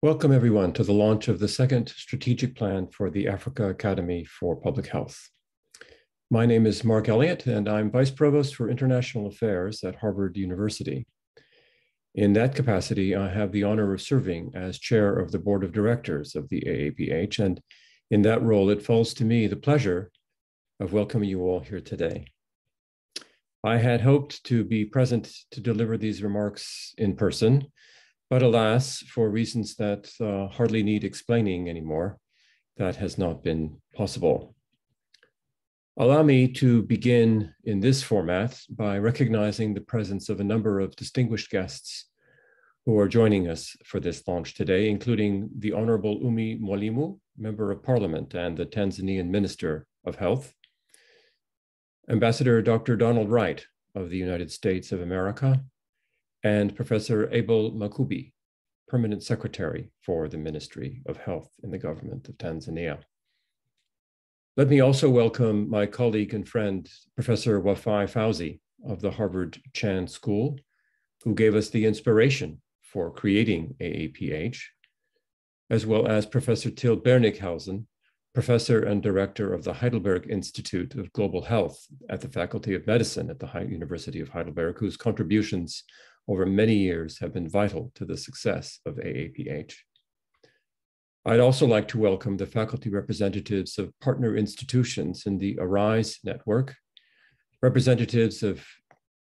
Welcome everyone to the launch of the second strategic plan for the Africa Academy for Public Health. My name is Mark Elliott and I'm Vice Provost for International Affairs at Harvard University. In that capacity, I have the honor of serving as chair of the board of directors of the AAPH, and in that role, it falls to me the pleasure of welcoming you all here today. I had hoped to be present to deliver these remarks in person, but alas, for reasons that uh, hardly need explaining anymore, that has not been possible. Allow me to begin in this format by recognizing the presence of a number of distinguished guests who are joining us for this launch today, including the Honorable Ummy Mwalimu, Member of Parliament and the Tanzanian Minister of Health, Ambassador Dr. Donald Wright of the United States of America, and Professor Abel Makubi, Permanent Secretary for the Ministry of Health in the government of Tanzania. Let me also welcome my colleague and friend, Professor Wafaie Fawzi of the Harvard Chan School, who gave us the inspiration for creating AAPH, as well as Professor Till Bärnighausen, professor and director of the Heidelberg Institute of Global Health at the Faculty of Medicine at the University of Heidelberg, whose contributions over many years have been vital to the success of AAPH. I'd also like to welcome the faculty representatives of partner institutions in the ARISE network, representatives of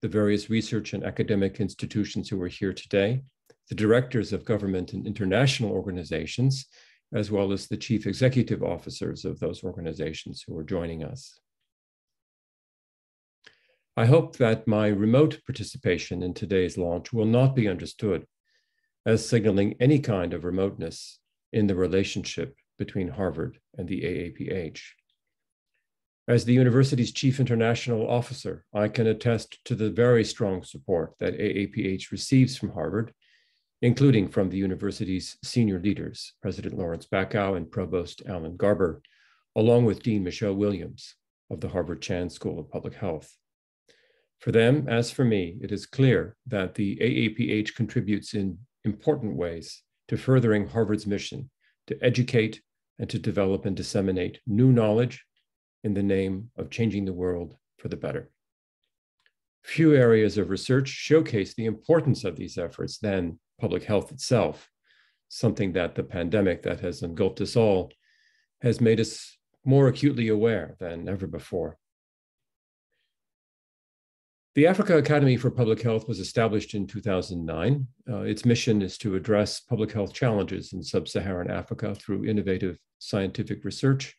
the various research and academic institutions who are here today, the directors of government and international organizations, as well as the chief executive officers of those organizations who are joining us. I hope that my remote participation in today's launch will not be understood as signaling any kind of remoteness in the relationship between Harvard and the AAPH. As the university's chief international officer, I can attest to the very strong support that AAPH receives from Harvard including from the university's senior leaders, President Lawrence Bacow and Provost Alan Garber, along with Dean Michelle Williams of the Harvard Chan School of Public Health. For them, as for me, it is clear that the AAPH contributes in important ways to furthering Harvard's mission to educate and to develop and disseminate new knowledge in the name of changing the world for the better. Few areas of research showcase the importance of these efforts than public health itself, something that the pandemic that has engulfed us all has made us more acutely aware than ever before. The Africa Academy for Public Health was established in 2009. Uh, its mission is to address public health challenges in sub Saharan Africa through innovative scientific research,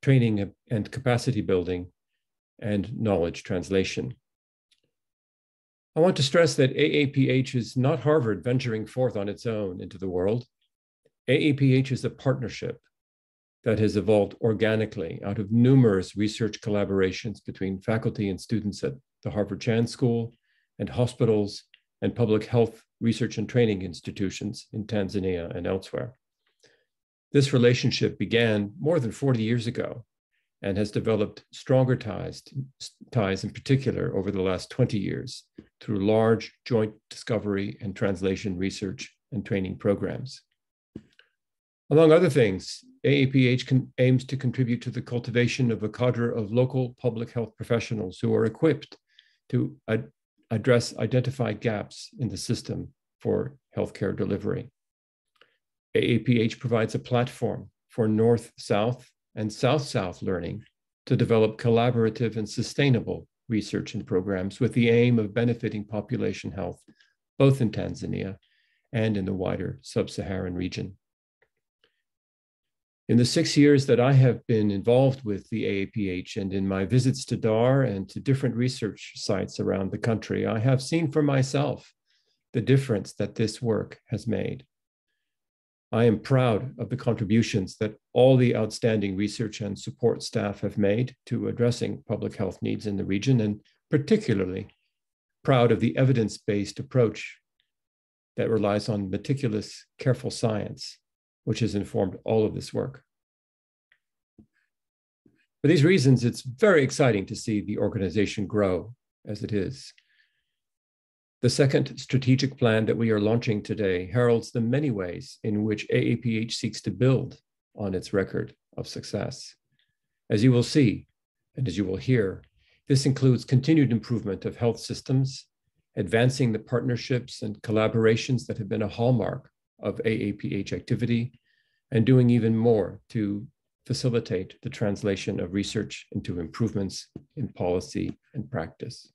training and capacity building, and knowledge translation. I want to stress that AAPH is not Harvard venturing forth on its own into the world. AAPH is a partnership that has evolved organically out of numerous research collaborations between faculty and students at the Harvard Chan School and hospitals and public health research and training institutions in Tanzania and elsewhere. This relationship began more than 40 years ago and has developed stronger ties, ties in particular over the last 20 years through large joint discovery and translation research and training programs. Among other things, AAPH aims to contribute to the cultivation of a cadre of local public health professionals who are equipped to ad address identified gaps in the system for healthcare delivery. AAPH provides a platform for North-South and South-South learning to develop collaborative and sustainable research and programs with the aim of benefiting population health, both in Tanzania and in the wider sub-Saharan region. In the six years that I have been involved with the AAPH and in my visits to DAR and to different research sites around the country, I have seen for myself the difference that this work has made. I am proud of the contributions that all the outstanding research and support staff have made to addressing public health needs in the region, and particularly proud of the evidence based approach that relies on meticulous, careful science, which has informed all of this work. For these reasons, it's very exciting to see the organization grow as it is. The second strategic plan that we are launching today heralds the many ways in which AAPH seeks to build on its record of success. As you will see, and as you will hear, this includes continued improvement of health systems, advancing the partnerships and collaborations that have been a hallmark of AAPH activity, and doing even more to facilitate the translation of research into improvements in policy and practice.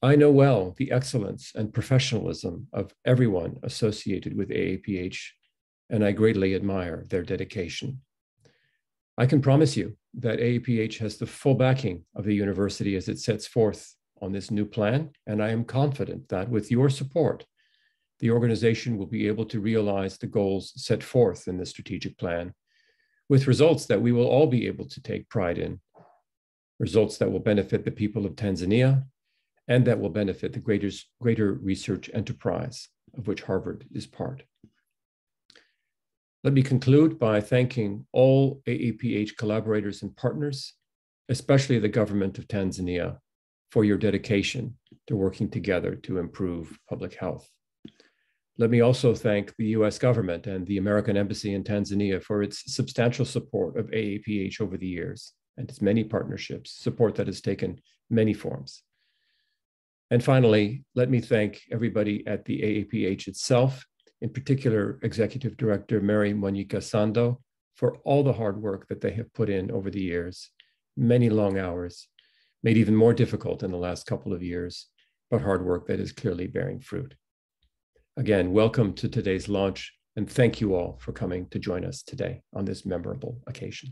I know well the excellence and professionalism of everyone associated with AAPH, and I greatly admire their dedication. I can promise you that AAPH has the full backing of the university as it sets forth on this new plan, and I am confident that with your support, the organization will be able to realize the goals set forth in the strategic plan with results that we will all be able to take pride in, results that will benefit the people of Tanzania, and that will benefit the greater, greater research enterprise of which Harvard is part. Let me conclude by thanking all AAPH collaborators and partners, especially the government of Tanzania, for your dedication to working together to improve public health. Let me also thank the US government and the American Embassy in Tanzania for its substantial support of AAPH over the years and its many partnerships, support that has taken many forms. And finally, let me thank everybody at the AAPH itself, in particular, Executive Director Mary Mwanyika Sando, for all the hard work that they have put in over the years, many long hours, made even more difficult in the last couple of years, but hard work that is clearly bearing fruit. Again, welcome to today's launch, and thank you all for coming to join us today on this memorable occasion.